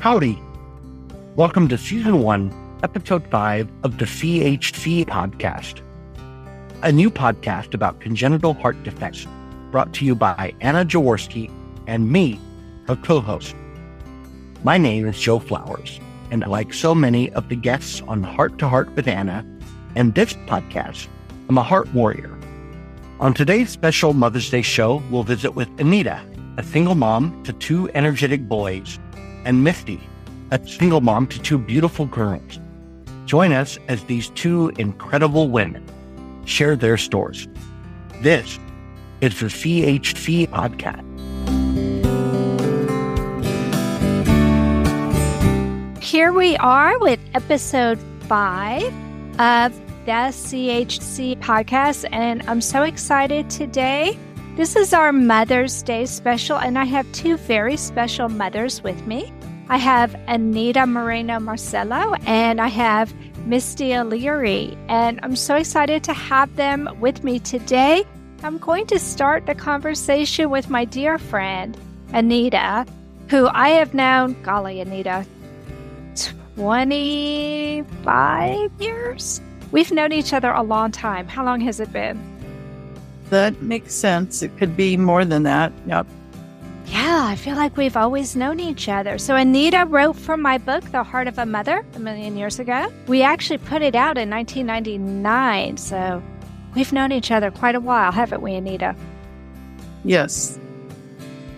Howdy. Welcome to Season 1, Episode 5 of the CHC Podcast, a new podcast about congenital heart defects brought to you by Anna Jaworski and me, her co host. My name is Joe Flowers, and like so many of the guests on Heart to Heart with Anna and this podcast, I'm a heart warrior. On today's special Mother's Day show, we'll visit with Anita, a single mom to two energetic boys, and Misty, a single mom to two beautiful girls. Join us as these two incredible women share their stories. This is the CHC podcast. Here we are with episode five of the CHC podcast, and I'm so excited today. This is our Mother's Day special, and I have two very special mothers with me. I have Anita Moreno Marcelo and I have Misty O'Leary, and I'm so excited to have them with me today. I'm going to start the conversation with my dear friend, Anita, who I have known, golly, Anita, 25 years? We've known each other a long time. How long has it been? That makes sense. It could be more than that. Yep. Yeah, I feel like we've always known each other. So, Anita wrote from my book, The Heart of a Mother, a million years ago. We actually put it out in 1999. So, we've known each other quite a while, haven't we, Anita? Yes.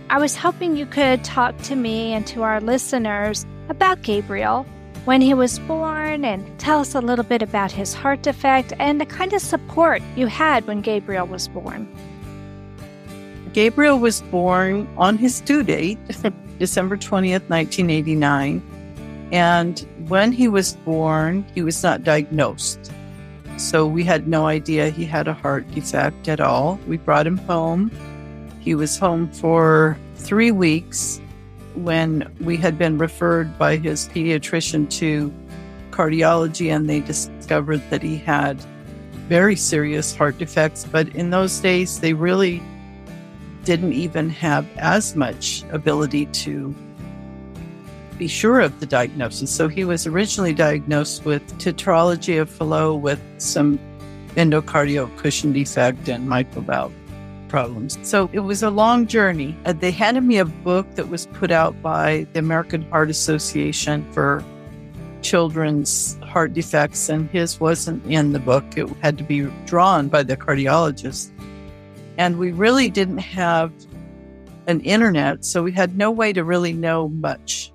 I was hoping you could talk to me and to our listeners about Gabriel when he was born and tell us a little bit about his heart defect and the kind of support you had when Gabriel was born. Gabriel was born on his due date, December 20th, 1989. And when he was born, he was not diagnosed. So we had no idea he had a heart defect at all. We brought him home. He was home for three weeks when we had been referred by his pediatrician to cardiology and they discovered that he had very serious heart defects. But in those days, they really didn't even have as much ability to be sure of the diagnosis. So he was originally diagnosed with tetralogy of Fallot with some endocardial cushion defect and mitral valve problems. So it was a long journey. Uh, they handed me a book that was put out by the American Heart Association for children's heart defects, and his wasn't in the book. It had to be drawn by the cardiologist. And we really didn't have an internet, so we had no way to really know much.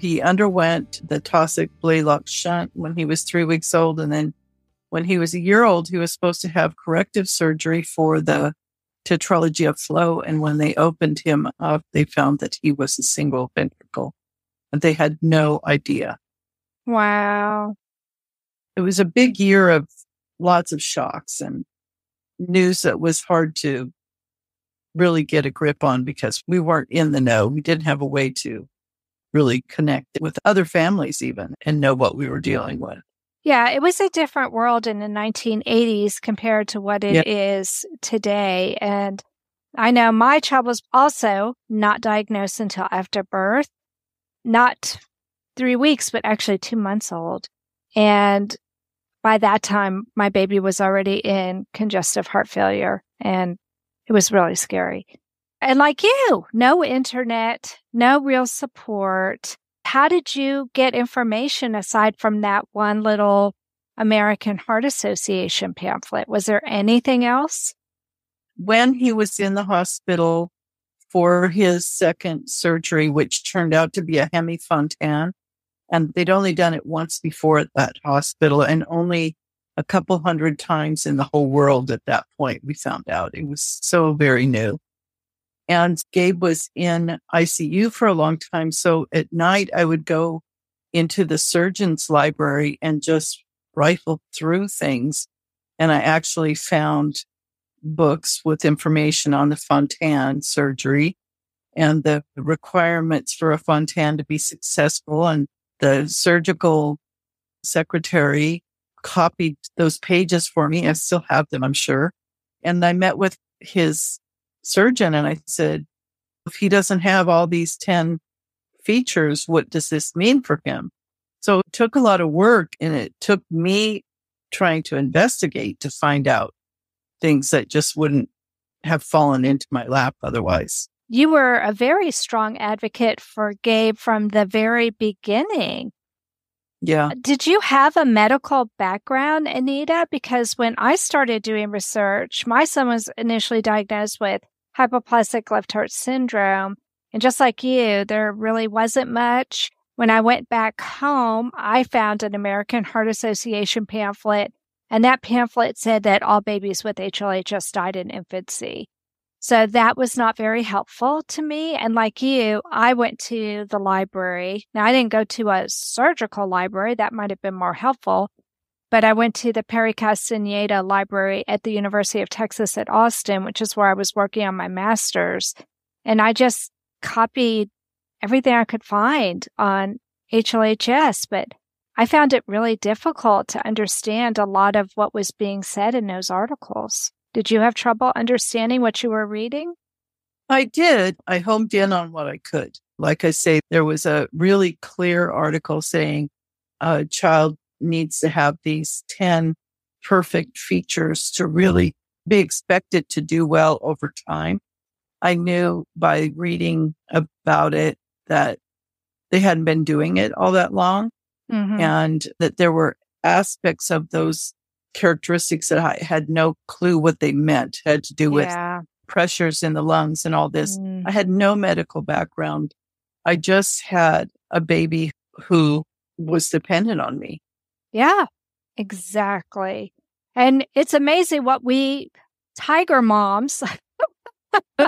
He underwent the Taussig Blalock shunt when he was three weeks old. And then when he was a year old, he was supposed to have corrective surgery for the tetralogy of Fallot. And when they opened him up, they found that he was a single ventricle. And they had no idea. Wow. It was a big year of lots of shocks and news that was hard to really get a grip on because we weren't in the know. We didn't have a way to really connect with other families even and know what we were dealing with. Yeah, it was a different world in the 1980s compared to what it yeah. is today. And I know my child was also not diagnosed until after birth, not three weeks, but actually two months old. And by that time, my baby was already in congestive heart failure and it was really scary. And like you, no internet, no real support, how did you get information aside from that one little American Heart Association pamphlet? Was there anything else? When he was in the hospital for his second surgery, which turned out to be a Hemi Fontan, and they'd only done it once before at that hospital and only a couple hundred times in the whole world at that point, we found out. It was so very new. And Gabe was in ICU for a long time. So at night, I would go into the surgeon's library and just rifle through things. And I actually found books with information on the Fontan surgery and the requirements for a Fontan to be successful. And the surgical secretary copied those pages for me. I still have them, I'm sure. And I met with his surgeon and I said, if he doesn't have all these 10 features. What does this mean for him? So it took a lot of work and it took me trying to investigate to find out things that just wouldn't have fallen into my lap otherwise. You were a very strong advocate for Gabe from the very beginning. Yeah. Uh, did you have a medical background, Anita? Because when I started doing research, my son was initially diagnosed with hypoplastic left heart syndrome. And just like you, there really wasn't much. When I went back home, I found an American Heart Association pamphlet, and that pamphlet said that all babies with HLHS died in infancy. So that was not very helpful to me. And like you, I went to the library. Now, I didn't go to a surgical library. That might have been more helpful. But I went to the Perry Castaneda Library at the University of Texas at Austin, which is where I was working on my master's. And I just copied everything I could find on HLHS. But I found it really difficult to understand a lot of what was being said in those articles. Did you have trouble understanding what you were reading? I did. I homed in on what I could. Like I say, there was a really clear article saying a child needs to have these 10 perfect features to really be expected to do well over time. I knew by reading about it that they hadn't been doing it all that long mm-hmm. and that there were aspects of those characteristics that I had no clue what they meant, had to do with yeah. pressures in the lungs and all this. Mm. I had no medical background. I just had a baby who was dependent on me. Yeah, exactly. And it's amazing what we tiger moms,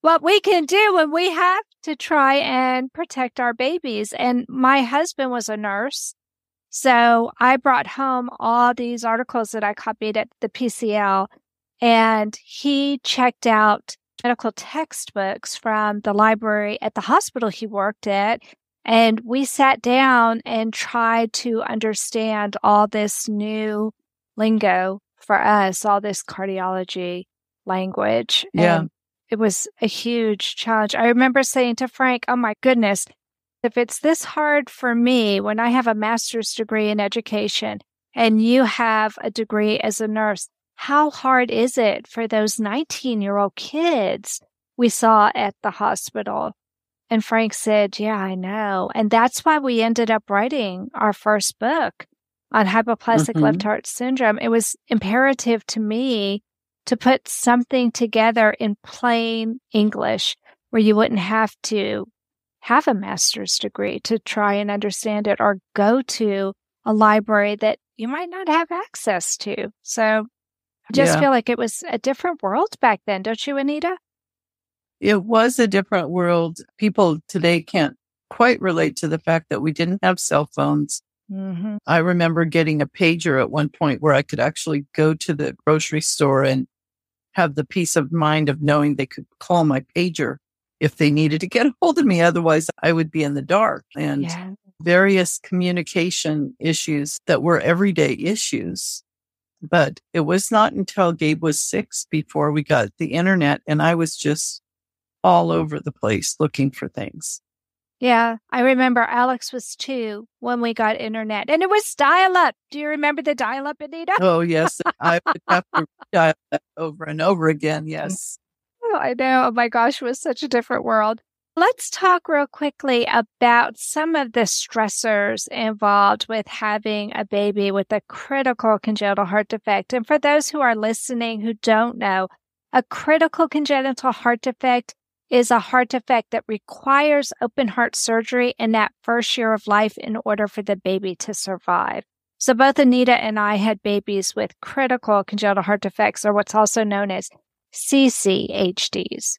what we can do when we have to try and protect our babies. And my husband was a nurse so I brought home all these articles that I copied at the PCL and he checked out medical textbooks from the library at the hospital he worked at. And we sat down and tried to understand all this new lingo for us, all this cardiology language. Yeah. And it was a huge challenge. I remember saying to Frank, Oh my goodness, if it's this hard for me when I have a master's degree in education and you have a degree as a nurse, how hard is it for those 19 year old kids we saw at the hospital? And Frank said, Yeah, I know. And that's why we ended up writing our first book on hypoplastic mm-hmm. left heart syndrome. It was imperative to me to put something together in plain English where you wouldn't have to have a master's degree to try and understand it or go to a library that you might not have access to. So I just yeah. feel like it was a different world back then, don't you, Anita? It was a different world. People today can't quite relate to the fact that we didn't have cell phones. Mm-hmm. I remember getting a pager at one point where I could actually go to the grocery store and have the peace of mind of knowing they could call my pager if they needed to get a hold of me. Otherwise, I would be in the dark and yeah. various communication issues that were everyday issues. But it was not until Gabe was six before we got the internet and I was just all over the place looking for things. Yeah, I remember Alex was two when we got internet and it was dial up. Do you remember the dial up, Anita? Oh, yes. I would have to dial up over and over again. Mm. Yes. I know. Oh my gosh, it was such a different world. Let's talk real quickly about some of the stressors involved with having a baby with a critical congenital heart defect. And for those who are listening who don't know, a critical congenital heart defect is a heart defect that requires open heart surgery in that first year of life in order for the baby to survive. So both Anita and I had babies with critical congenital heart defects, or what's also known as CCHDs.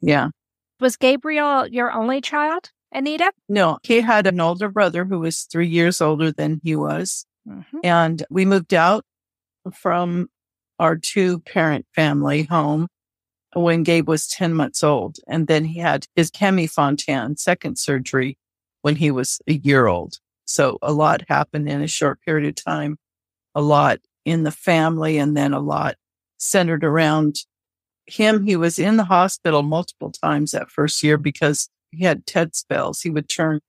Yeah. Was Gabriel your only child, Anita? No, he had an older brother who was three years older than he was. Mm-hmm. And we moved out from our two parent family home when Gabe was 10 months old. And then he had his Fontan second surgery when he was a year old. So a lot happened in a short period of time, a lot in the family, and then a lot centered around him, he was in the hospital multiple times that first year because he had TET spells. He would turn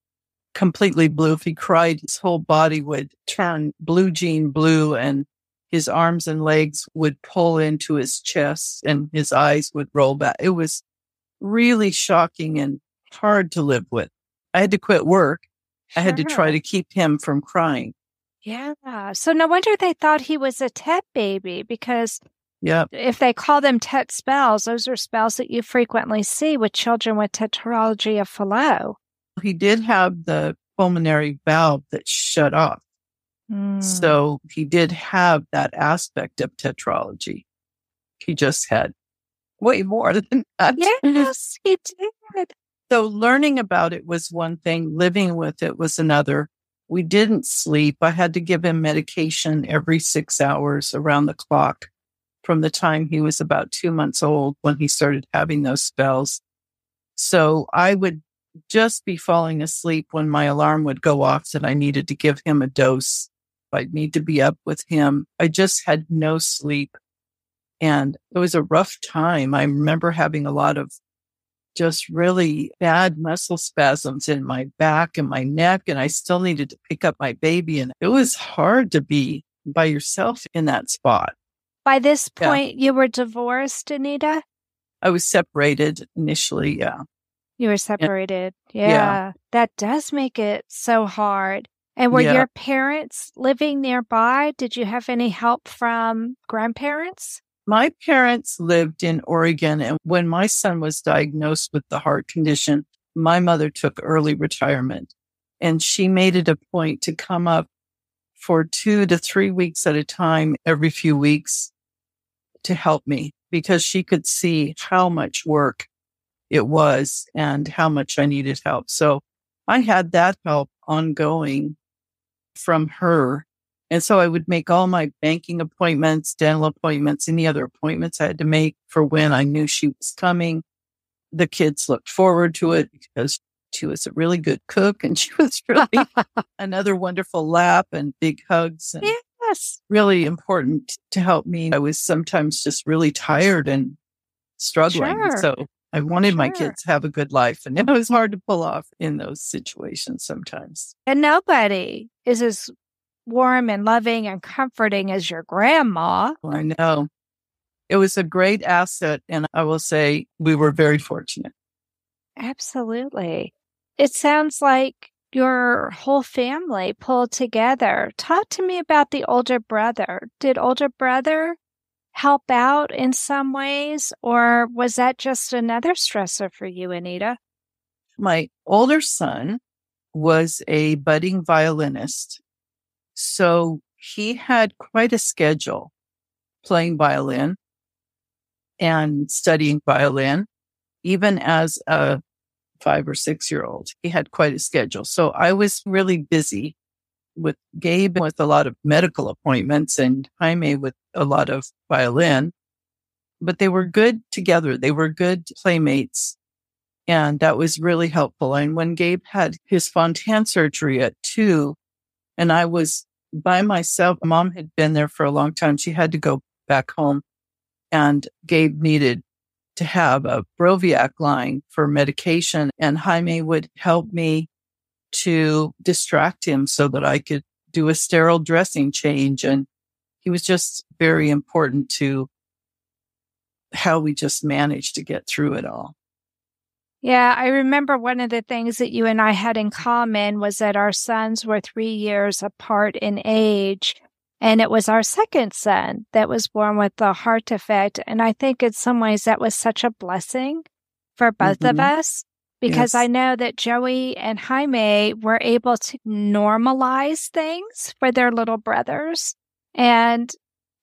completely blue. If he cried, his whole body would turn blue jean blue and his arms and legs would pull into his chest and his eyes would roll back. It was really shocking and hard to live with. I had to quit work. Sure. I had to try to keep him from crying. Yeah. So no wonder they thought he was a TET baby because yeah. If they call them TET spells, those are spells that you frequently see with children with tetralogy of Fallot. He did have the pulmonary valve that shut off. Mm. So he did have that aspect of tetralogy. He just had way more than that. Yes, he did. So learning about it was one thing, living with it was another. We didn't sleep. I had to give him medication every six hours around the clock from the time he was about two months old when he started having those spells. So I would just be falling asleep when my alarm would go off that I needed to give him a dose. I'd need to be up with him. I just had no sleep. And it was a rough time. I remember having a lot of just really bad muscle spasms in my back and my neck. And I still needed to pick up my baby. And it was hard to be by yourself in that spot. By this point, yeah. you were divorced, Anita? I was separated initially. Yeah. You were separated. Yeah. yeah. That does make it so hard. And were yeah. your parents living nearby? Did you have any help from grandparents? My parents lived in Oregon. And when my son was diagnosed with the heart condition, my mother took early retirement and she made it a point to come up for two to three weeks at a time every few weeks to help me because she could see how much work it was and how much I needed help. So I had that help ongoing from her. And so I would make all my banking appointments, dental appointments, any other appointments I had to make for when I knew she was coming. The kids looked forward to it because she was a really good cook and she was really another wonderful lap and big hugs. And yes. Really important to help me. I was sometimes just really tired and struggling. Sure. So I wanted sure. my kids to have a good life and it was hard to pull off in those situations sometimes. And nobody is as warm and loving and comforting as your grandma. Oh, I know. It was a great asset. And I will say we were very fortunate. Absolutely. It sounds like your whole family pulled together. Talk to me about the older brother. Did older brother help out in some ways, or was that just another stressor for you, Anita? My older son was a budding violinist. So he had quite a schedule playing violin and studying violin, even as a five or six year old. He had quite a schedule. So I was really busy with Gabe with a lot of medical appointments and Jaime with a lot of violin, but they were good together. They were good playmates. And that was really helpful. And when Gabe had his Fontan surgery at two and I was by myself, mom had been there for a long time. She had to go back home and Gabe needed to have a Broviac line for medication and Jaime would help me to distract him so that I could do a sterile dressing change. And he was just very important to how we just managed to get through it all. Yeah, I remember one of the things that you and I had in common was that our sons were three years apart in age. And it was our second son that was born with the heart defect. And I think in some ways that was such a blessing for both mm-hmm. of us because yes. I know that Joey and Jaime were able to normalize things for their little brothers. And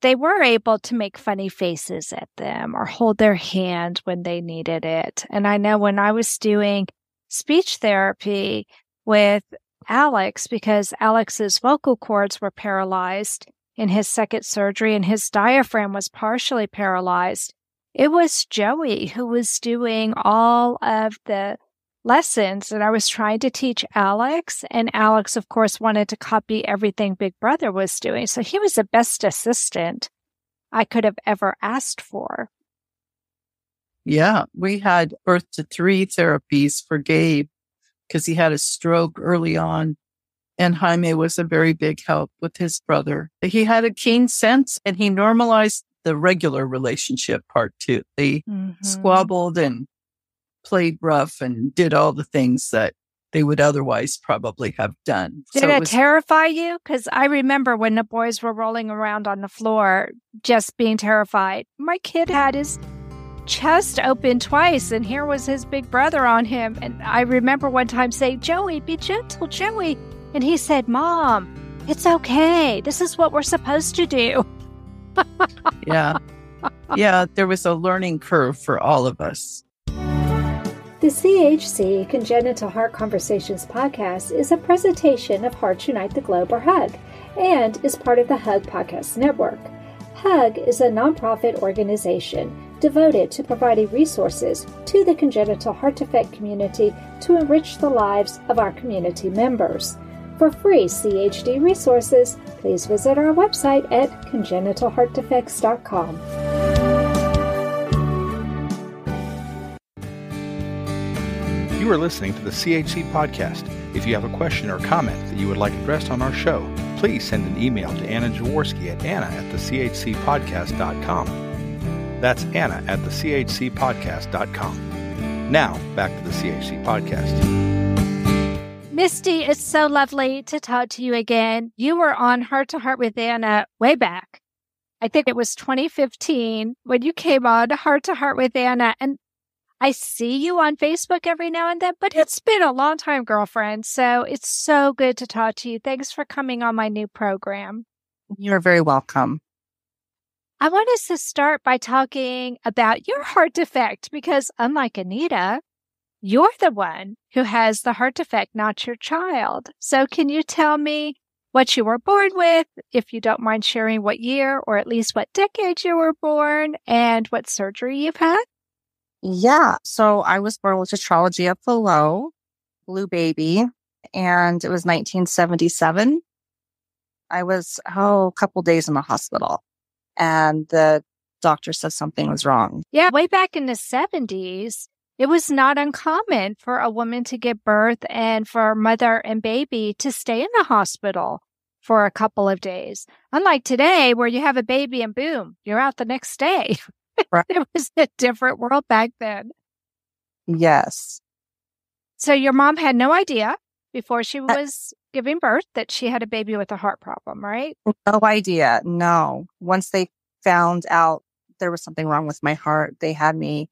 they were able to make funny faces at them or hold their hand when they needed it. And I know when I was doing speech therapy with Alex because Alex's vocal cords were paralyzed in his second surgery and his diaphragm was partially paralyzed. It was Joey who was doing all of the lessons that I was trying to teach Alex. And Alex, of course, wanted to copy everything Big Brother was doing. So he was the best assistant I could have ever asked for. Yeah, we had birth to three therapies for Gabe because he had a stroke early on. And Jaime was a very big help with his brother. He had a keen sense and he normalized the regular relationship part too. They mm-hmm. squabbled and played rough and did all the things that they would otherwise probably have done. Did so it, it was, terrify you? Because I remember when the boys were rolling around on the floor, just being terrified. My kid had his chest open twice, and here was his big brother on him. And I remember one time saying, Joey, be gentle, Joey. And he said, Mom, it's okay. This is what we're supposed to do. yeah. Yeah, there was a learning curve for all of us. The CHC Congenital Heart Conversations podcast is a presentation of Hearts Unite the Globe or HUG and is part of the HUG Podcast Network. HUG is a nonprofit organization devoted to providing resources to the congenital heart defect community to enrich the lives of our community members. For free CHD resources, please visit our website at congenitalheartdefects.com. You are listening to the CHC podcast. If you have a question or comment that you would like addressed on our show, please send an email to Anna Jaworski at anna at the chcpodcast.com. That's Anna at the chcpodcast.com. Now, back to the CHC podcast. Misty, it's so lovely to talk to you again. You were on Heart to Heart with Anna way back. I think it was 2015 when you came on Heart to Heart with Anna. And I see you on Facebook every now and then, but it's been a long time, girlfriend. So it's so good to talk to you. Thanks for coming on my new program. You're very welcome. I want us to start by talking about your heart defect because, unlike Anita, you're the one who has the heart defect, not your child. So, can you tell me what you were born with, if you don't mind sharing what year or at least what decade you were born, and what surgery you've had? Yeah. So, I was born with tetralogy of Fallot, blue baby, and it was 1977. I was, oh, a couple days in the hospital and the doctor said something was wrong. Yeah. Way back in the 70s, it was not uncommon for a woman to give birth and for mother and baby to stay in the hospital for a couple of days. Unlike today, where you have a baby and boom, you're out the next day. Right. it was a different world back then. Yes. So your mom had no idea before she was giving birth that she had a baby with a heart problem, right? No idea. No. Once they found out there was something wrong with my heart, they had me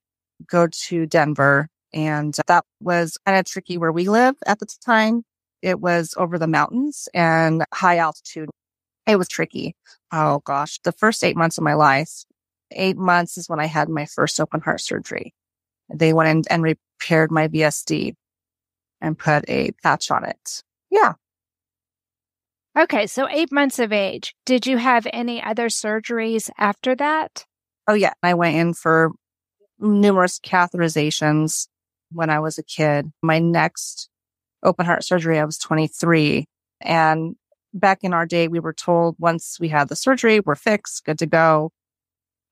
go to Denver. And that was kind of tricky where we live at the time. It was over the mountains and high altitude. It was tricky. Oh gosh. The first eight months of my life, eight months is when I had my first open heart surgery. They went in and repaired my VSD and put a patch on it. Yeah. Okay, so eight months of age. Did you have any other surgeries after that? Oh, yeah. I went in for numerous catheterizations when I was a kid. My next open heart surgery, I was 23. And back in our day, we were told once we had the surgery, we're fixed, good to go.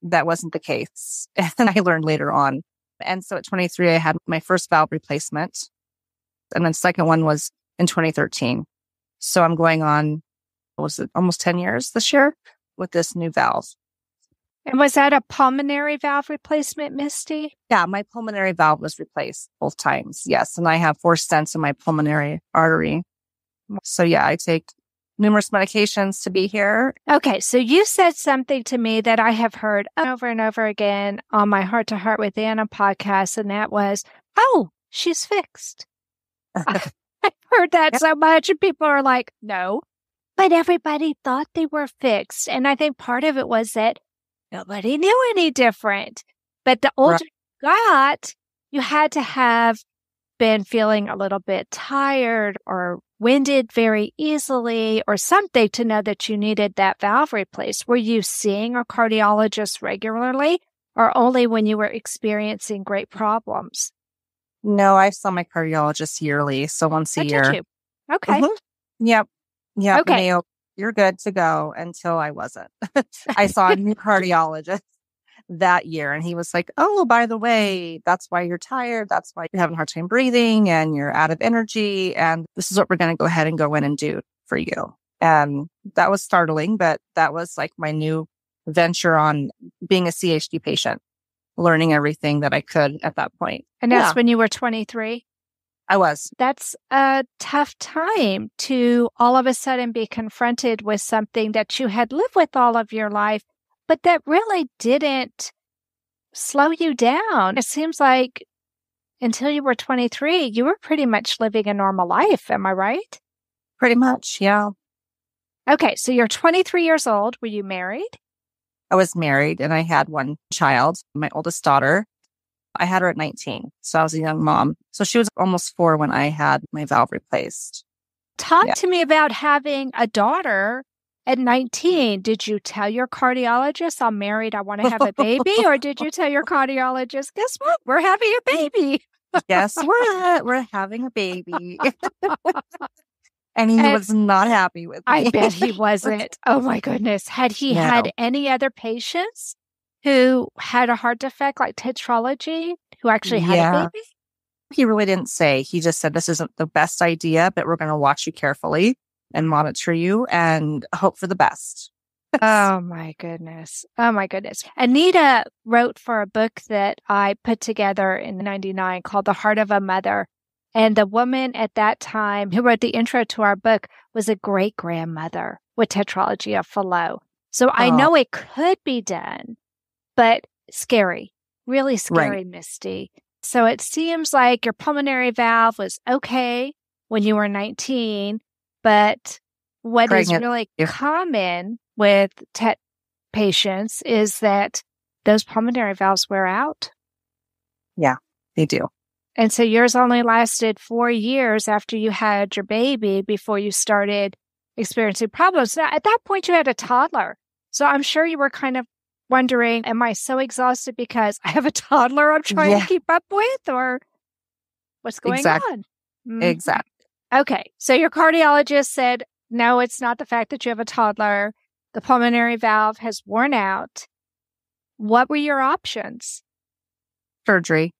That wasn't the case. And I learned later on. And so at 23, I had my first valve replacement. And then second one was in 2013. So I'm going on, was it almost 10 years this year with this new valve. And was that a pulmonary valve replacement, Misty? Yeah, my pulmonary valve was replaced both times. Yes. And I have four stents in my pulmonary artery. So yeah, I take numerous medications to be here. Okay. So you said something to me that I have heard over and over again on my Heart to Heart with Anna podcast. And that was, Oh, she's fixed. I've heard that so much, and people are like, no. But everybody thought they were fixed. And I think part of it was that nobody knew any different. But the older right. you got, you had to have been feeling a little bit tired or winded very easily or something to know that you needed that valve replaced. Were you seeing a cardiologist regularly or only when you were experiencing great problems? No, I saw my cardiologist yearly. So once a oh, year. Okay. Mm-hmm. Yep. Yep. Okay. you're good to go until I wasn't. I saw a new cardiologist. that year. And he was like, Oh, by the way, that's why you're tired. That's why you're having a hard time breathing and you're out of energy. And this is what we're going to go ahead and go in and do for you. And that was startling, but that was like my new venture on being a CHD patient, learning everything that I could at that point. And that's yeah. when you were 23? I was. That's a tough time to all of a sudden be confronted with something that you had lived with all of your life, but that really didn't slow you down. It seems like until you were 23, you were pretty much living a normal life. Am I right? Pretty much, yeah. Okay, so you're 23 years old. Were you married? I was married and I had one child, my oldest daughter. I had her at 19. So I was a young mom. So she was almost four when I had my valve replaced. Talk yeah. to me about having a daughter at mm-hmm. 19. Did you tell your cardiologist, I'm married, I want to have a baby? or did you tell your cardiologist, guess what? We're having a baby. yes, we're, we're having a baby. and he and was not happy with me. I bet he wasn't. Oh my goodness. Had he no. had any other patients who had a heart defect like tetralogy who actually had yeah. a baby? He really didn't say. He just said, This isn't the best idea, but we're going to watch you carefully and monitor you and hope for the best. oh my goodness. Oh my goodness. Anita wrote for a book that I put together in 99 called The Heart of a Mother. And the woman at that time who wrote the intro to our book was a great grandmother with tetralogy of Fallot. So oh. I know it could be done, but scary, really scary, right. Misty. So it seems like your pulmonary valve was okay when you were 19, but what Pregnant. is really yeah. common with TET patients is that those pulmonary valves wear out. Yeah, they do. And so yours only lasted four years after you had your baby before you started experiencing problems. Now, at that point, you had a toddler. So I'm sure you were kind of wondering, am I so exhausted because I have a toddler I'm trying yeah. to keep up with or what's going exactly. on? Mm-hmm. Exactly. Okay. So your cardiologist said, no, it's not the fact that you have a toddler. The pulmonary valve has worn out. What were your options? Surgery.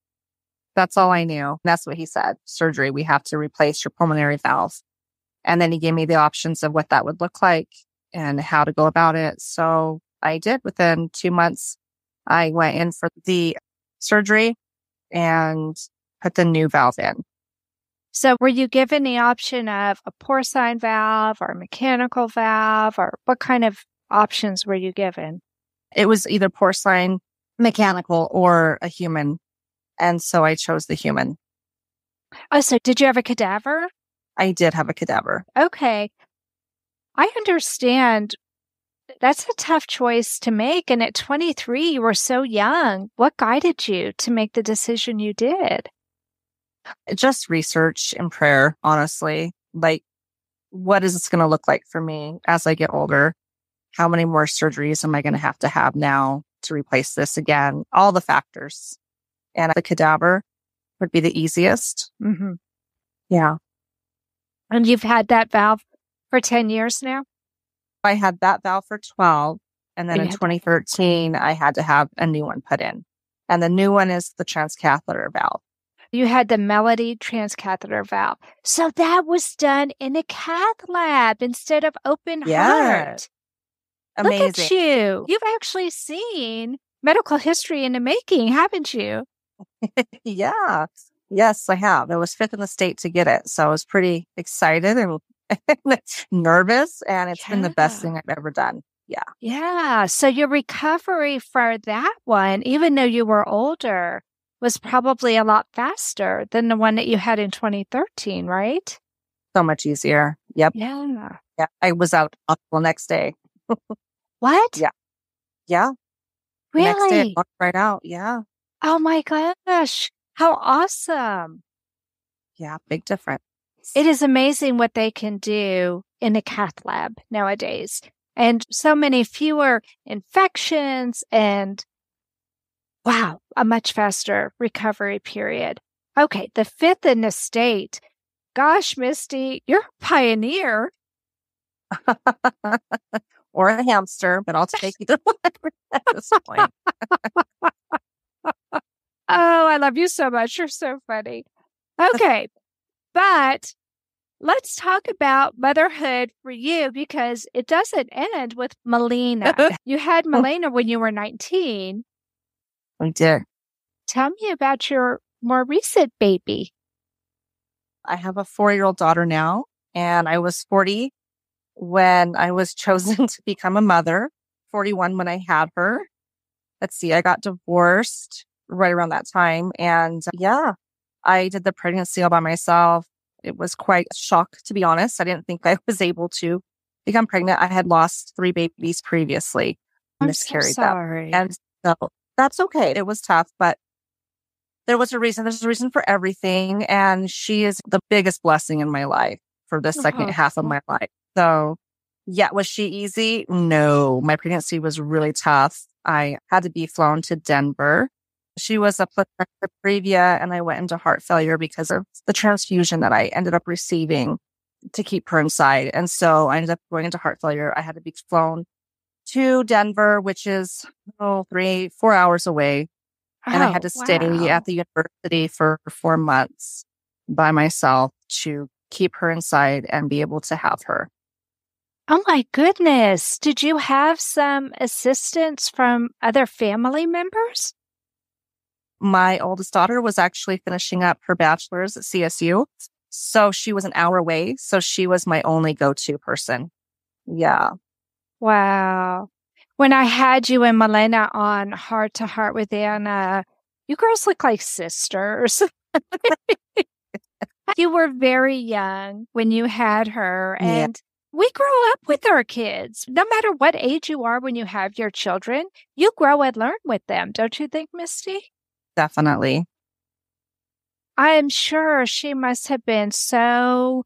That's all I knew. That's what he said. Surgery. We have to replace your pulmonary valve. And then he gave me the options of what that would look like and how to go about it. So I did within two months. I went in for the surgery and put the new valve in. So were you given the option of a porcine valve or a mechanical valve or what kind of options were you given? It was either porcine, mechanical, or a human and so I chose the human. Oh, so did you have a cadaver? I did have a cadaver. Okay. I understand that's a tough choice to make. And at 23, you were so young. What guided you to make the decision you did? Just research and prayer, honestly. Like, what is this going to look like for me as I get older? How many more surgeries am I going to have to have now to replace this again? All the factors and the cadaver would be the easiest. Mm-hmm. Yeah. And you've had that valve for 10 years now? I had that valve for 12. And then in 2013, I had to have a new one put in. And the new one is the transcatheter valve. You had the Melody transcatheter valve. So that was done in a cath lab instead of open yeah. heart. Amazing. Look at you. You've actually seen medical history in the making, haven't you? yeah. Yes, I have. I was fifth in the state to get it. So I was pretty excited and nervous. And it's yeah. been the best thing I've ever done. Yeah. Yeah. So your recovery for that one, even though you were older, was probably a lot faster than the one that you had in 2013, right? So much easier. Yep. Yeah. Yeah. I was out the next day. what? Yeah. Yeah. Really? Next day, right out. Yeah. Oh my gosh. How awesome. Yeah, big difference. It is amazing what they can do in a cath lab nowadays. And so many fewer infections and wow, a much faster recovery period. Okay, the fifth in the state. Gosh, Misty, you're a pioneer. or a hamster, but I'll take either one at this point. oh, I love you so much. You're so funny. Okay. but let's talk about motherhood for you because it doesn't end with Melina. you had oh. Melina when you were 19. We did. Tell me about your more recent baby. I have a four year old daughter now, and I was 40 when I was chosen to become a mother, 41 when I had her. Let's see, I got divorced right around that time. And yeah, I did the pregnancy all by myself. It was quite a shock, to be honest. I didn't think I was able to become pregnant. I had lost three babies previously, I'm miscarried so them. sorry. And so that's okay. It was tough, but there was a reason. There's a reason for everything. And she is the biggest blessing in my life for the second Oh. half of my life. So yeah, was she easy? No, my pregnancy was really tough. I had to be flown to Denver. She was a placenta previa and I went into heart failure because of the transfusion that I ended up receiving to keep her inside. And so I ended up going into heart failure. I had to be flown to Denver, which is oh, three, four hours away and I Oh, had to stay wow. at the university for four months by myself to keep her inside and be able to have her. Oh my goodness. Did you have some assistance from other family members? My oldest daughter was actually finishing up her bachelor's at CSU. So she was an hour away. So she was my only go to person. Yeah. Wow. When I had you and Melena on Heart to Heart with Anna, you girls look like sisters. you were very young when you had her, Yeah. and we grow up with our kids. No matter what age you are when you have your children, you grow and learn with them, don't you think, Misty? Definitely. I am sure she must have been so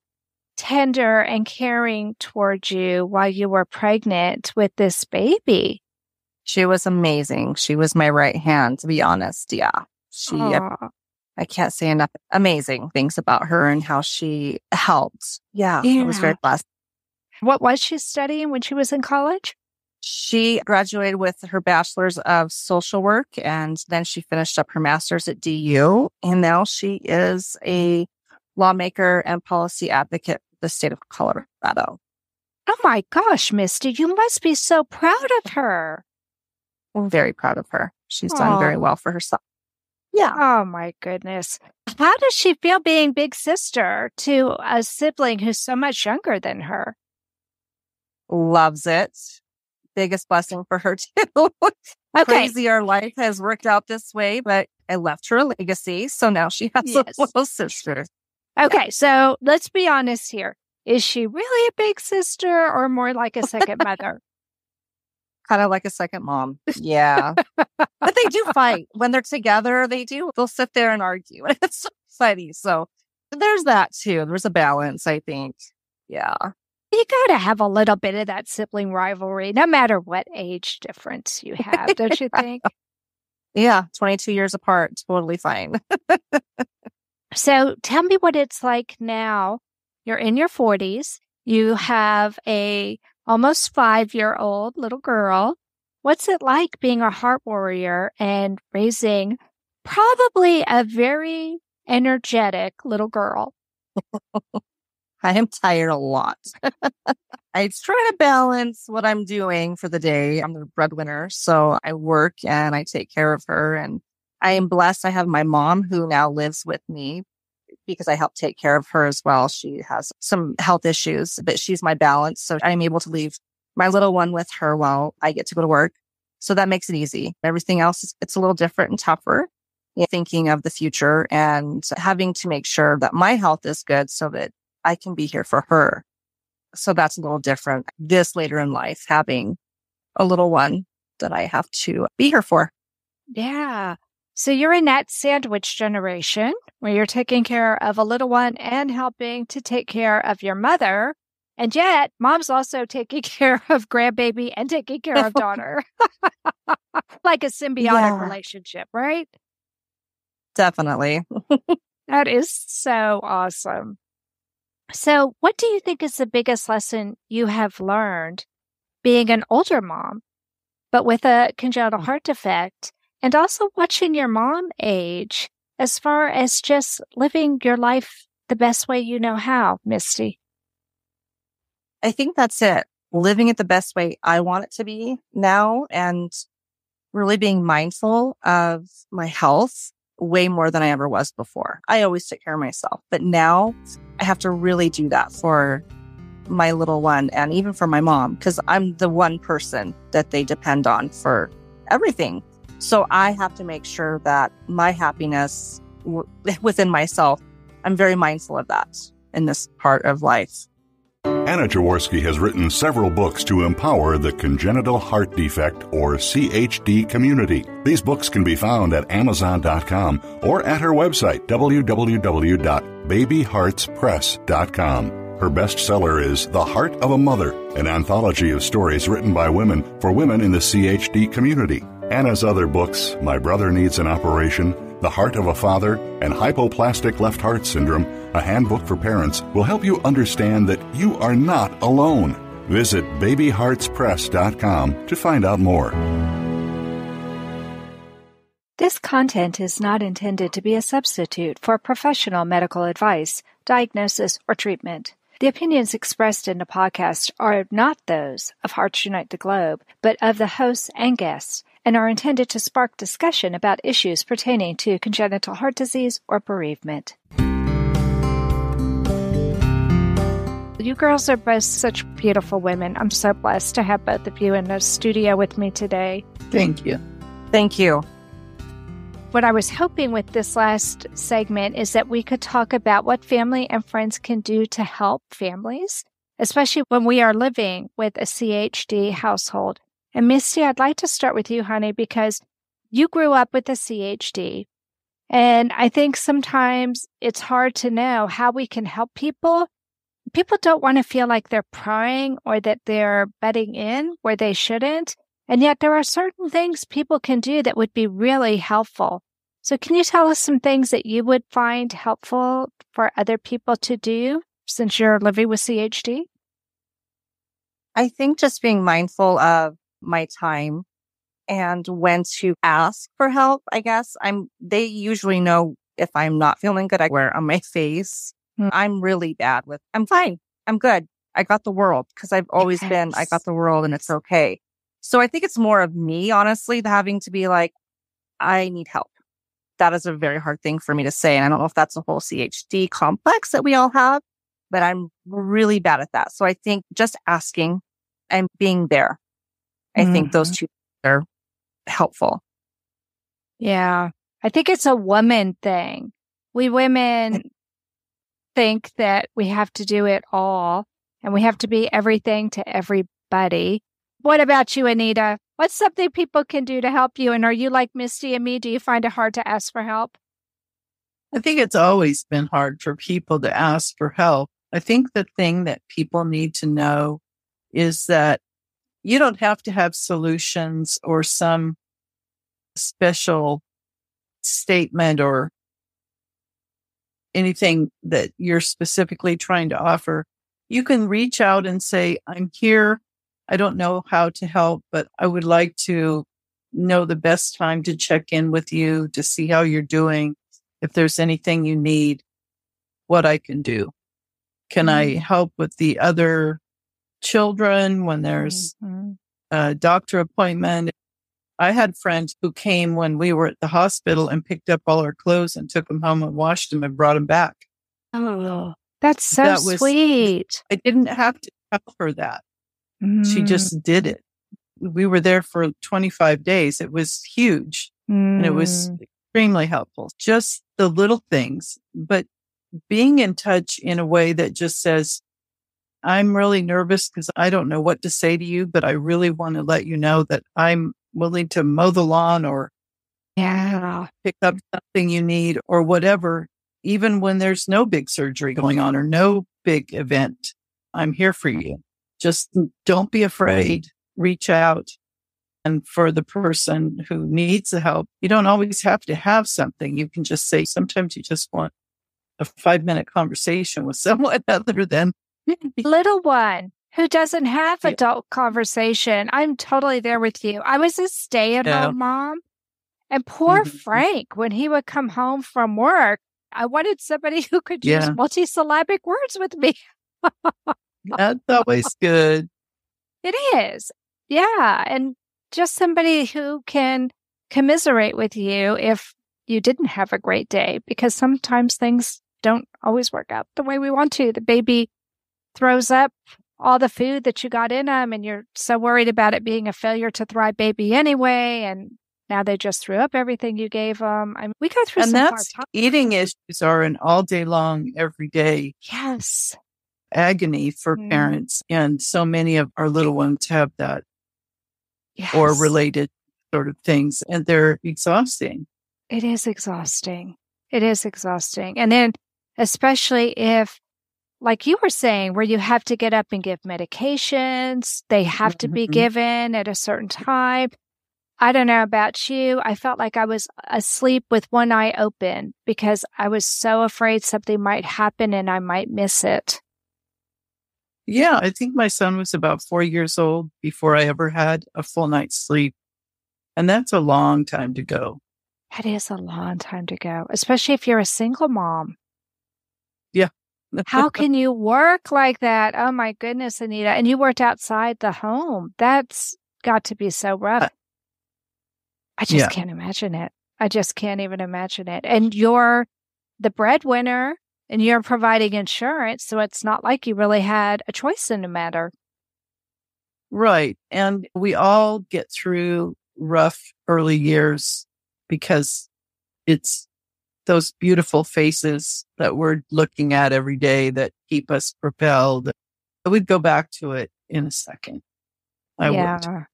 tender and caring towards you while you were pregnant with this baby. She was amazing. She was my right hand, to be honest. Yeah. She, Aw. I can't say enough amazing things about her and how she helped. Yeah. I was very blessed. What was she studying when she was in college? She graduated with her bachelor's of social work and then she finished up her master's at DU. And now she is a lawmaker and policy advocate for the state of Colorado. Oh my gosh, Misty, you must be so proud of her. We're very proud of her. She's done very well for herself. Yeah. Oh my goodness. How does she feel being big sister to a sibling who's so much younger than her? Loves it. Biggest blessing for her too. Okay. Crazy our life has worked out this way, but I left her a legacy. So now she has Yes. a little sister. Okay, so let's be honest here. Is she really a big sister or more like a second mother? kind of like a second mom. Yeah. but they do fight when they're together. They do. They'll sit there and argue. And it's so funny. So there's that too. There's a balance, I think. Yeah. You got to have a little bit of that sibling rivalry, no matter what age difference you have, don't you think? Yeah. 22 years apart. Totally fine. So tell me what it's like now. You're in your 40s. You have a almost five year old little girl. What's it like being a heart warrior and raising probably a very energetic little girl? I am tired a lot. I try to balance what I'm doing for the day. I'm the breadwinner. So I work and I take care of her. And I am blessed. I have my mom who now lives with me because I help take care of her as well. She has some health issues, but she's my balance. So I'm able to leave my little one with her while I get to go to work. So that makes it easy. Everything else is, it's a little different and tougher. Thinking of the future and having to make sure that my health is good so that I can be here for her. So that's a little different this later in life, having a little one that I have to be here for. Yeah. So you're in that sandwich generation where you're taking care of a little one and helping to take care of your mother. And yet, mom's also taking care of grandbaby and taking care of daughter. like a symbiotic Yeah. relationship, right? Definitely. That is so awesome. So, what do you think is the biggest lesson you have learned being an older mom, but with a congenital mm. heart defect, and also watching your mom age as far as just living your life the best way you know how, Misty? I think that's it. Living it the best way I want it to be now and really being mindful of my health way more than I ever was before. I always took care of myself, but now I have to really do that for my little one and even for my mom because I'm the one person that they depend on for everything. So I have to make sure that my happiness w- within myself, I'm very mindful of that in this part of life. Anna Jaworski has written several books to empower the congenital heart defect or CHD community. These books can be found at Amazon.com or at her website, www.babyheartspress.com. Her bestseller is The Heart of a Mother, an anthology of stories written by women for women in the CHD community. Anna's other books, My Brother Needs an Operation, The Heart of a Father, and Hypoplastic Left Heart Syndrome, a handbook for parents, will help you understand that you are not alone. Visit babyheartspress.com to find out more. This content is not intended to be a substitute for professional medical advice, diagnosis, or treatment. The opinions expressed in the podcast are not those of Hearts Unite the Globe, but of the hosts and guests, and are intended to spark discussion about issues pertaining to congenital heart disease or bereavement. You girls are both such beautiful women. I'm so blessed to have both of you in the studio with me today. Thank you. Thank you. What I was hoping with this last segment is that we could talk about what family and friends can do to help families, especially when we are living with a CHD household. And Misty, I'd like to start with you, honey, because you grew up with a CHD. And I think sometimes it's hard to know how we can help people. People don't want to feel like they're prying or that they're butting in where they shouldn't. And yet there are certain things people can do that would be really helpful. So can you tell us some things that you would find helpful for other people to do since you're living with CHD? I think just being mindful of my time and when to ask for help, I guess. I'm they usually know if I'm not feeling good, I wear on my face. Mm. I'm really bad with I'm fine. I'm good. I got the world because I've always yes. been I got the world and it's okay. So I think it's more of me, honestly, having to be like, I need help. That is a very hard thing for me to say. And I don't know if that's a whole CHD complex that we all have, but I'm really bad at that. So I think just asking and being there, I mm-hmm. think those mm-hmm. two are helpful. Yeah. I think it's a woman thing. We women think that we have to do it all and we have to be everything to everybody. What about you, Anita? What's something people can do to help you? And are you like Misty and me? Do you find it hard to ask for help? I think it's always been hard for people to ask for help. I think the thing that people need to know is that you don't have to have solutions or some special statement or anything that you're specifically trying to offer. You can reach out and say, I'm here. I don't know how to help, but I would like to know the best time to check in with you to see how you're doing. If there's anything you need, what I can do. Can mm-hmm. I help with the other children when there's mm-hmm. a doctor appointment? I had friends who came when we were at the hospital and picked up all our clothes and took them home and washed them and brought them back. Oh, that's so that was, sweet. I didn't have to tell her that. Mm. She just did it. We were there for 25 days. It was huge mm. and it was mm. extremely helpful. Just the little things, but being in touch in a way that just says, I'm really nervous because I don't know what to say to you, but I really want to let you know that I'm willing to mow the lawn or yeah, pick up something you need or whatever, even when there's no big surgery going on or no big event. I'm here for you. Just don't be afraid. Reach out. And for the person who needs the help, you don't always have to have something. You can just say, sometimes you just want a five minute conversation with someone other than little one. who doesn't have Yeah. adult conversation. I'm totally there with you. I was a stay at home Yeah. mom. And poor Mhm. Frank, when he would come home from work, I wanted somebody who could use Yeah. multisyllabic words with me. That's always good. It is. Yeah. And just somebody who can commiserate with you if you didn't have a great day, because sometimes things don't always work out the way we want to. The baby throws up all the food that you got in them, and you're so worried about it being a failure to thrive baby anyway. And now they just threw up everything you gave them. I mean, we go through And that's eating issues are an all day long, every day Yes. agony for Mhm. parents. And so many of our little ones have that Yes. or related sort of things, and they're exhausting. It is exhausting. It is exhausting. And then, especially if, like you were saying, where you have to get up and give medications, they have to be Mhm. given at a certain time. I don't know about you. I felt like I was asleep with one eye open because I was so afraid something might happen and I might miss it. Yeah, I think my son was about four years old before I ever had a full night's sleep. And that's a long time to go. That is a long time to go, especially if you're a single mom. How can you work like that? Oh my goodness, Anita. And you worked outside the home. That's got to be so uh rough. I just yeah. can't imagine it. I just can't even imagine it. And you're the breadwinner and you're providing insurance. So it's not like you really had a choice in the matter. Right. And we all get through rough early years because it's those beautiful faces that we're looking at every day that keep us propelled. I would go back to it in a second. I yeah. would.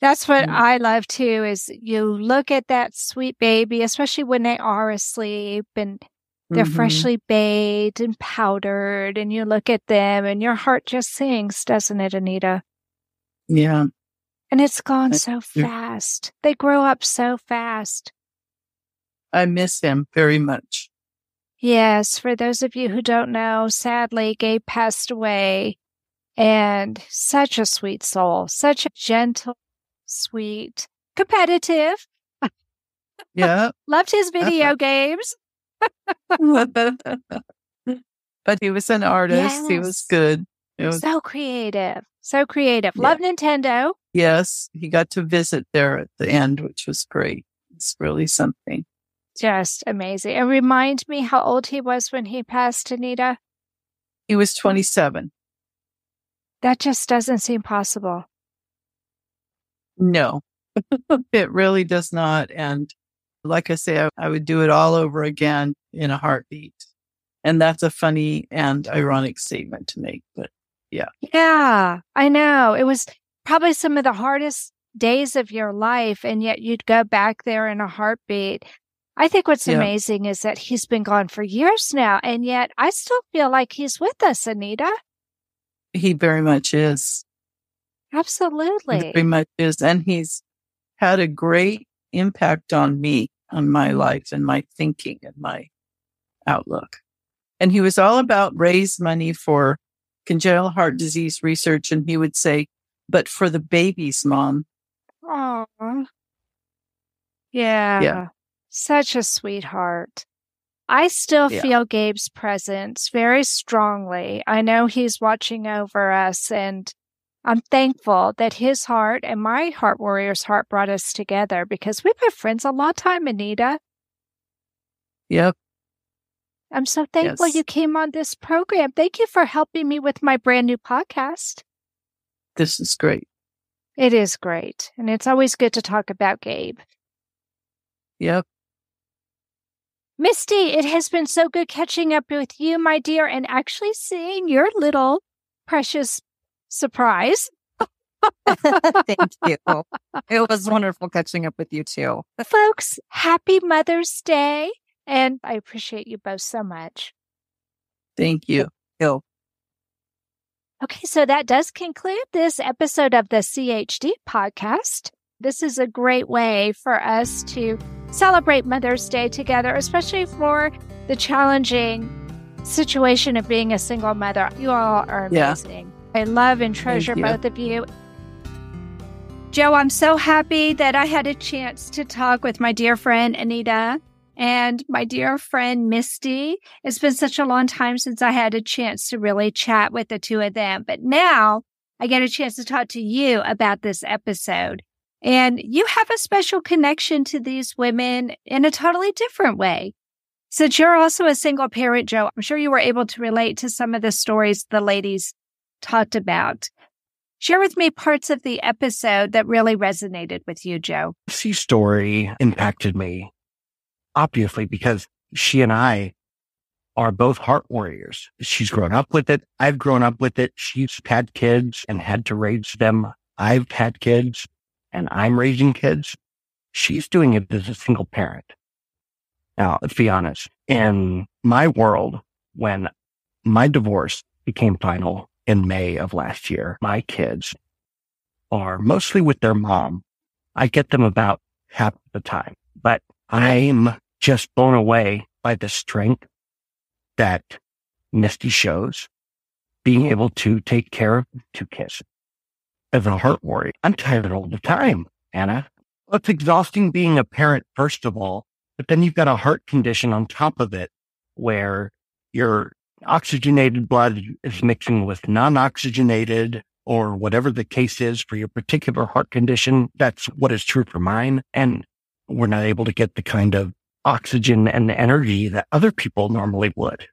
That's what Mm. I love too is you look at that sweet baby, especially when they are asleep and they're Mhm. freshly bathed and powdered and you look at them and your heart just sings, doesn't it, Anita? Yeah. And it's gone so fast. They grow up so fast. I miss him very much. Yes, for those of you who don't know, sadly, Gabe passed away and such a sweet soul, such a gentle, sweet, competitive, Yeah. loved his uh-huh. video games. but he was an artist. He was good. It was, So creative, so creative. Yeah. Love Nintendo. yes, he got to visit there at the end, which was great. It's really something. Just amazing. And remind me how old he was when he passed, Anita. He was 27. That just doesn't seem possible. No, it really does not. And like I say, I, I would do it all over again in a heartbeat. And that's a funny and ironic statement to make, but Yeah, Yeah, I know. It was probably some of the hardest days of your life, and yet you'd go back there in a heartbeat. I think what's Yeah. amazing is that he's been gone for years now, and yet I still feel like he's with us, Anita. he very much is. He Absolutely. very much is. And he's had a great impact on me, on my life and my thinking and my outlook. And he was all about raise money for congenital heart disease research. And he would say, but for the babies, mom. Oh, yeah. Yeah. Such a sweetheart. I still Yeah. feel Gabe's presence very strongly. I know he's watching over us, and I'm thankful that his heart and my heart warrior's heart brought us together because we've been friends a long time, Anita. Yep. I'm so thankful Yes. you came on this program. Thank you for helping me with my brand new podcast. This is great. It is great, and it's always good to talk about Gabe. Yep. Misty, it has been so good catching up with you, my dear, and actually seeing your little precious surprise. Thank you. It was wonderful catching up with you too. Folks, happy Mother's Day. And I appreciate you both so much. Thank you. Okay, so that does conclude this episode of the CHC podcast. This is a great way for us to celebrate Mother's Day together, especially for the challenging situation of being a single mother. You all are Yeah. amazing. I love and treasure both of you. Joe, I'm so happy that I had a chance to talk with my dear friend Anita and my dear friend Misty. It's been such a long time since I had a chance to really chat with the two of them, but now I get a chance to talk to you about this episode. And you have a special connection to these women in a totally different way. Since you're also a single parent, Joe, I'm sure you were able to relate to some of the stories the ladies talked about. Share with me parts of the episode that really resonated with you, Joe. Misty's story impacted me, obviously, because she and I are both heart warriors. She's grown up with it. I've grown up with it. She's had kids and had to raise them. I've had kids and I'm raising kids. She's doing it as a single parent. Now, let's be honest. In my world, when my divorce became final in May of last year, my kids are mostly with their mom. I get them about half the time, but I'm just blown away by the strength that Misty shows being able to take care of two kids as a heart warrior. I'm tired all the time, Anna. Well, it's exhausting being a parent, first of all, but then you've got a heart condition on top of it where your oxygenated blood is mixing with non-oxygenated or whatever the case is for your particular heart condition. That's what is true for mine. And we're not able to get the kind of oxygen and energy that other people normally would.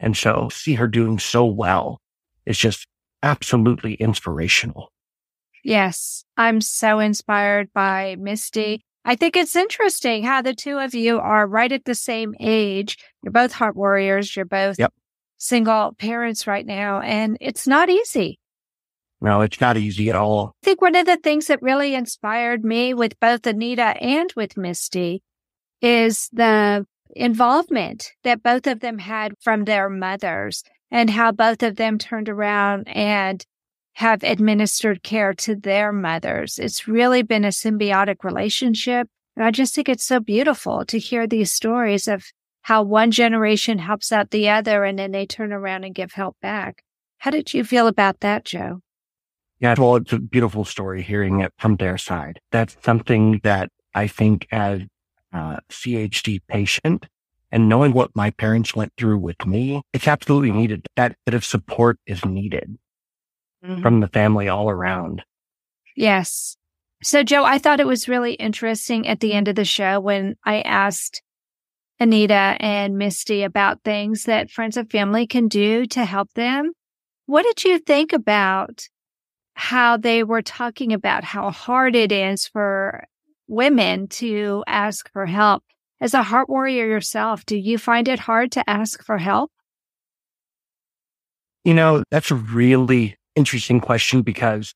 And so see her doing so well is just absolutely inspirational. Yes, I'm so inspired by Misty. I think it's interesting how the two of you are right at the same age. You're both heart warriors. You're both yep. single parents right now, and it's not easy. No, it's not easy at all. I think one of the things that really inspired me with both Anita and with Misty is the involvement that both of them had from their mothers and how both of them turned around and have administered care to their mothers. It's really been a symbiotic relationship. And I just think it's so beautiful to hear these stories of how one generation helps out the other and then they turn around and give help back. How did you feel about that, Joe? Yeah, well, it's a beautiful story hearing it from their side. That's something that I think as a CHD patient and knowing what my parents went through with me, it's absolutely needed. That bit of support is needed mm-hmm. from the family all around. Yes. So, Joe, I thought it was really interesting at the end of the show when I asked Anita and Misty about things that friends and family can do to help them. What did you think about how they were talking about how hard it is for women to ask for help? As a heart warrior yourself, do you find it hard to ask for help? You know, that's a really interesting question because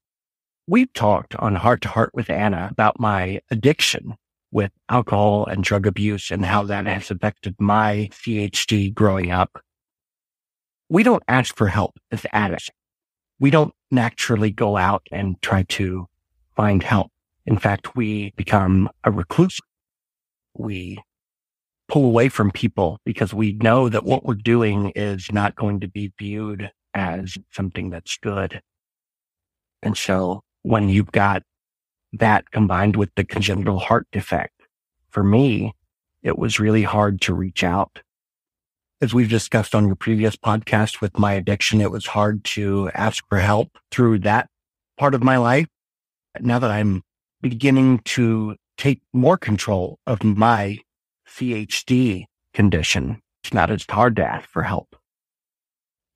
we've talked on Heart to Heart with Anna about my addiction with alcohol and drug abuse and how that has affected my CHD growing up. We don't ask for help as addicts. We don't naturally go out and try to find help. In fact, we become a recluse. We pull away from people because we know that what we're doing is not going to be viewed as something that's good. And so when you've got that combined with the congenital heart defect, for me, it was really hard to reach out. As we've discussed on your previous podcast with my addiction, it was hard to ask for help through that part of my life. Now that I'm beginning to take more control of my CHD condition, it's not as hard to ask for help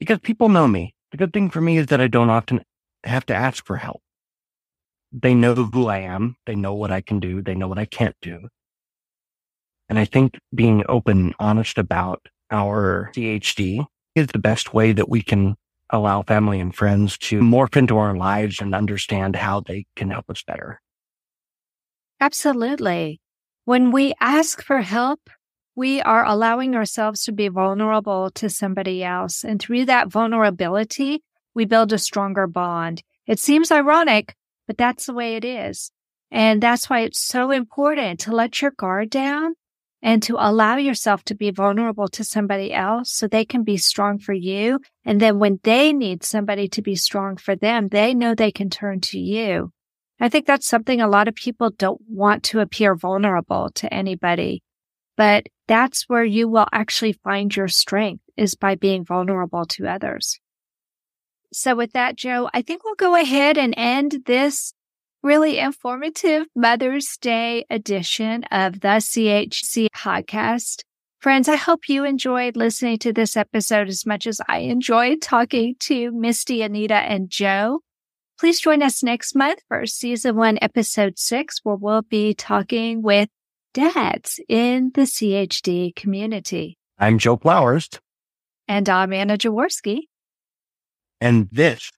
because people know me. The good thing for me is that I don't often have to ask for help. They know who I am. They know what I can do. They know what I can't do. And I think being open, honest about our CHD is the best way that we can allow family and friends to morph into our lives and understand how they can help us better. Absolutely. When we ask for help, we are allowing ourselves to be vulnerable to somebody else. And through that vulnerability, we build a stronger bond. It seems ironic, but that's the way it is. And that's why it's so important to let your guard down and to allow yourself to be vulnerable to somebody else so they can be strong for you. And then when they need somebody to be strong for them, they know they can turn to you. I think that's something a lot of people don't want to appear vulnerable to anybody, but that's where you will actually find your strength is by being vulnerable to others. So with that, Joe, I think we'll go ahead and end this really informative Mother's Day edition of the CHC podcast. Friends, I hope you enjoyed listening to this episode as much as I enjoyed talking to Misty, Anita, and Joe. Please join us next month for season one, episode six, where we'll be talking with dads in the CHD community. I'm Joe Flowers. And I'm Anna Jaworski. And this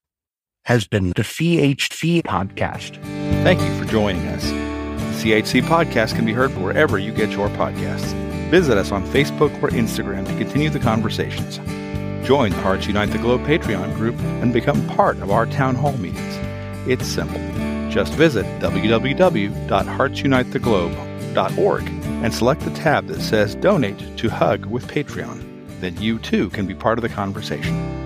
has been the CHC podcast. Thank you for joining us. The CHC podcast can be heard wherever you get your podcasts. Visit us on Facebook or Instagram to continue the conversations. Join the Hearts Unite the Globe Patreon group and become part of our town hall meetings. It's simple. Just visit www.heartsunitetheglobe.org and select the tab that says Donate to Hug with Patreon. Then you too can be part of the conversation.